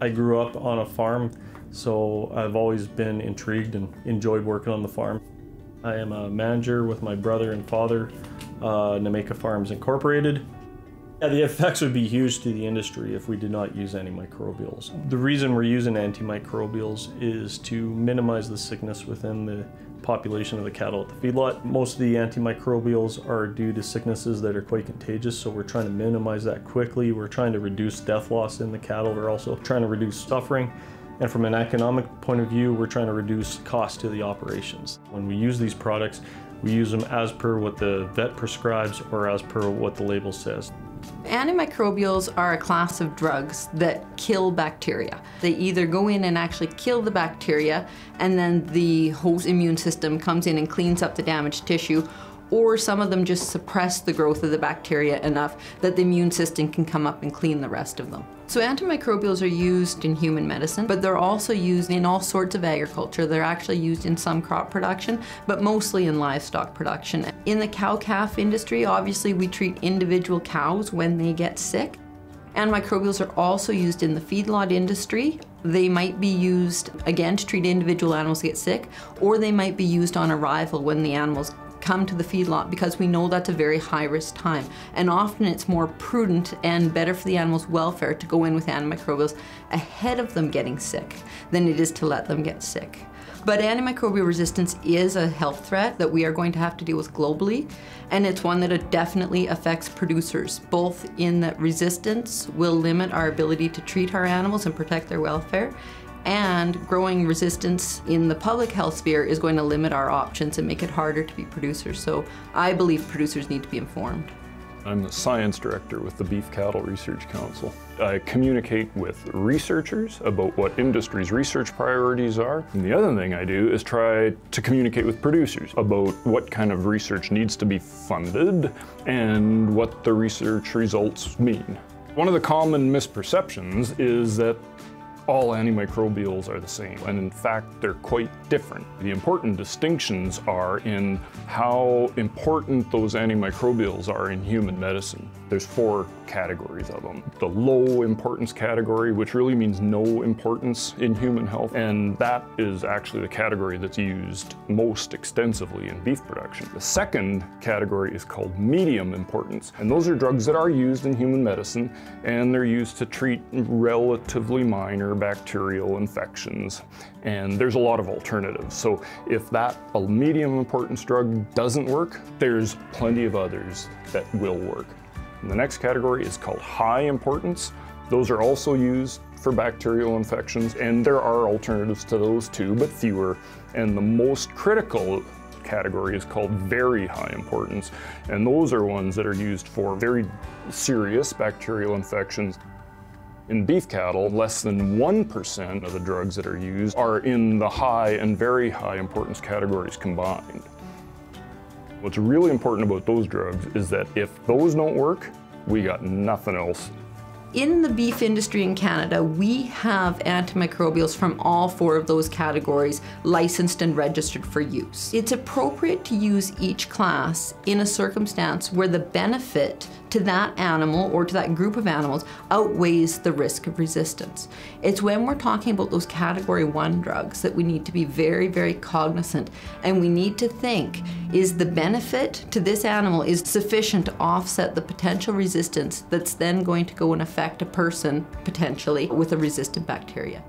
I grew up on a farm, so I've always been intrigued and enjoyed working on the farm. I am a manager with my brother and father, uh, Namaka Farms Incorporated. Yeah, the effects would be huge to the industry if we did not use antimicrobials. The reason we're using antimicrobials is to minimize the sickness within the population of the cattle at the feedlot. Most of the antimicrobials are due to sicknesses that are quite contagious, so we're trying to minimize that quickly. We're trying to reduce death loss in the cattle. We're also trying to reduce suffering. And from an economic point of view, we're trying to reduce cost to the operations. When we use these products, we use them as per what the vet prescribes or as per what the label says. Antimicrobials are a class of drugs that kill bacteria. They either go in and actually kill the bacteria and then the host immune system comes in and cleans up the damaged tissue or some of them just suppress the growth of the bacteria enough that the immune system can come up and clean the rest of them. So antimicrobials are used in human medicine, but they're also used in all sorts of agriculture. They're actually used in some crop production, but mostly in livestock production. In the cow-calf industry, obviously we treat individual cows when they get sick. Antimicrobials are also used in the feedlot industry. They might be used, again, to treat individual animals that get sick, or they might be used on arrival when the animals come to the feedlot because we know that's a very high risk time. And often it's more prudent and better for the animal's welfare to go in with antimicrobials ahead of them getting sick than it is to let them get sick. But antimicrobial resistance is a health threat that we are going to have to deal with globally, and it's one that definitely affects producers, both in that resistance will limit our ability to treat our animals and protect their welfare, and growing resistance in the public health sphere is going to limit our options and make it harder to be producers. So I believe producers need to be informed. I'm the science director with the Beef Cattle Research Council. I communicate with researchers about what industry's research priorities are. And the other thing I do is try to communicate with producers about what kind of research needs to be funded and what the research results mean. One of the common misperceptions is that all antimicrobials are the same, and in fact, they're quite different. The important distinctions are in how important those antimicrobials are in human medicine. There's four categories of them. The low importance category, which really means no importance in human health, and that is actually the category that's used most extensively in beef production. The second category is called medium importance, and those are drugs that are used in human medicine, and they're used to treat relatively minor bacterial infections, and there's a lot of alternatives. So if that a medium importance drug doesn't work, there's plenty of others that will work. And the next category is called high importance. Those are also used for bacterial infections, and there are alternatives to those too, but fewer. And the most critical category is called very high importance, and those are ones that are used for very serious bacterial infections. In beef cattle, less than 1% of the drugs that are used are in the high and very high importance categories combined. What's really important about those drugs is that if those don't work, we got nothing else in the beef industry in Canada, we have antimicrobials from all four of those categories licensed and registered for use. It's appropriate to use each class in a circumstance where the benefit to that animal or to that group of animals outweighs the risk of resistance. It's when we're talking about those category one drugs that we need to be very, very cognizant and we need to think, is the benefit to this animal is sufficient to offset the potential resistance that's then going to go and affect a person potentially with a resistant bacteria.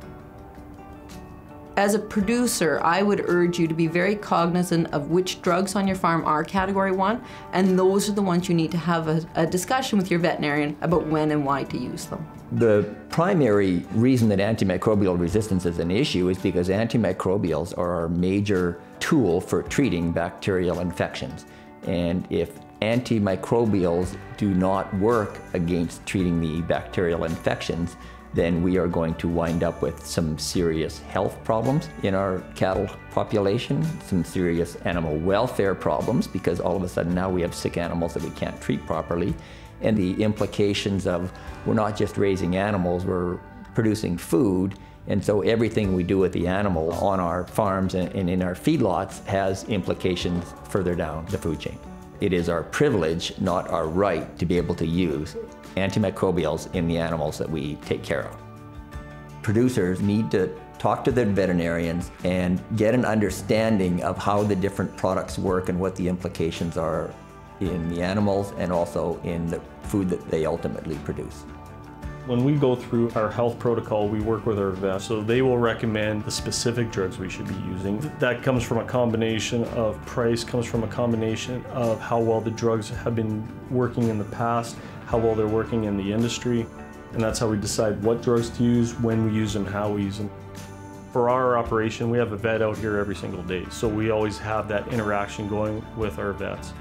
As a producer, I would urge you to be very cognizant of which drugs on your farm are category one, and those are the ones you need to have a, a, discussion with your veterinarian about when and why to use them. The primary reason that antimicrobial resistance is an issue is because antimicrobials are our major tool for treating bacterial infections. And if antimicrobials do not work against treating the bacterial infections, then we are going to wind up with some serious health problems in our cattle population, some serious animal welfare problems because all of a sudden now we have sick animals that we can't treat properly. And the implications of we're not just raising animals, we're producing food. And so everything we do with the animal on our farms and in our feedlots has implications further down the food chain. It is our privilege, not our right, to be able to use antimicrobials in the animals that we take care of. producers need to talk to their veterinarians and get an understanding of how the different products work and what the implications are in the animals and also in the food that they ultimately produce. When we go through our health protocol, we work with our vets, so they will recommend the specific drugs we should be using. That comes from a combination of price, comes from a combination of how well the drugs have been working in the past, how well they're working in the industry, and that's how we decide what drugs to use, when we use them, how we use them. For our operation, we have a vet out here every single day, so we always have that interaction going with our vets.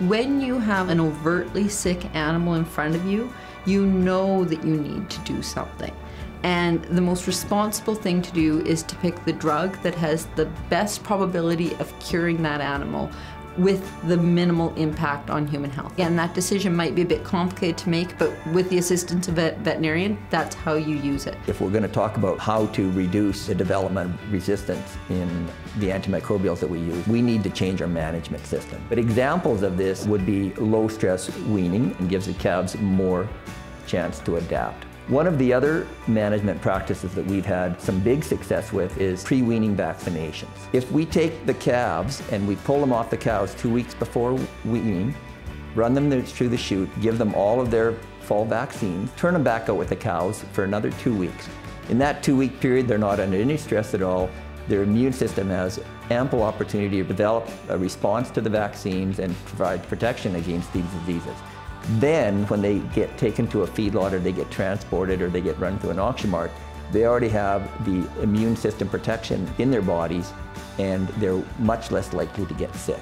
When you have an overtly sick animal in front of you, you know that you need to do something. And the most responsible thing to do is to pick the drug that has the best probability of curing that animal with the minimal impact on human health. Again, that decision might be a bit complicated to make, but with the assistance of a veterinarian, that's how you use it. If we're going to talk about how to reduce the development of resistance in the antimicrobials that we use, we need to change our management system. But examples of this would be low stress weaning and gives the calves more chance to adapt. One of the other management practices that we've had some big success with is pre-weaning vaccinations. If we take the calves and we pull them off the cows two weeks before weaning, run them through the chute, give them all of their fall vaccines, turn them back out with the cows for another two weeks. In that two week period, they're not under any stress at all. Their immune system has ample opportunity to develop a response to the vaccines and provide protection against these diseases. Then, when they get taken to a feedlot or they get transported or they get run through an auction mart, they already have the immune system protection in their bodies and they're much less likely to get sick.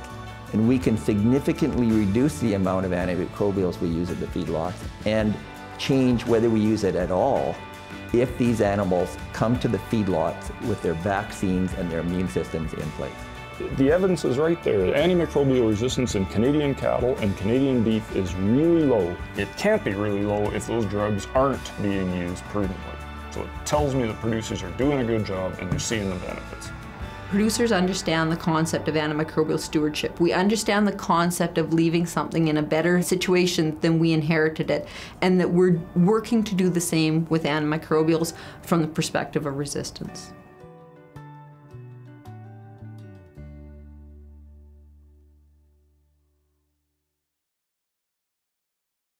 And we can significantly reduce the amount of antimicrobials we use at the feedlots and change whether we use it at all if these animals come to the feedlots with their vaccines and their immune systems in place the evidence is right there. Antimicrobial resistance in Canadian cattle and Canadian beef is really low. It can't be really low if those drugs aren't being used prudently. So it tells me that producers are doing a good job and they're seeing the benefits. Producers understand the concept of antimicrobial stewardship. We understand the concept of leaving something in a better situation than we inherited it, and that we're working to do the same with antimicrobials from the perspective of resistance.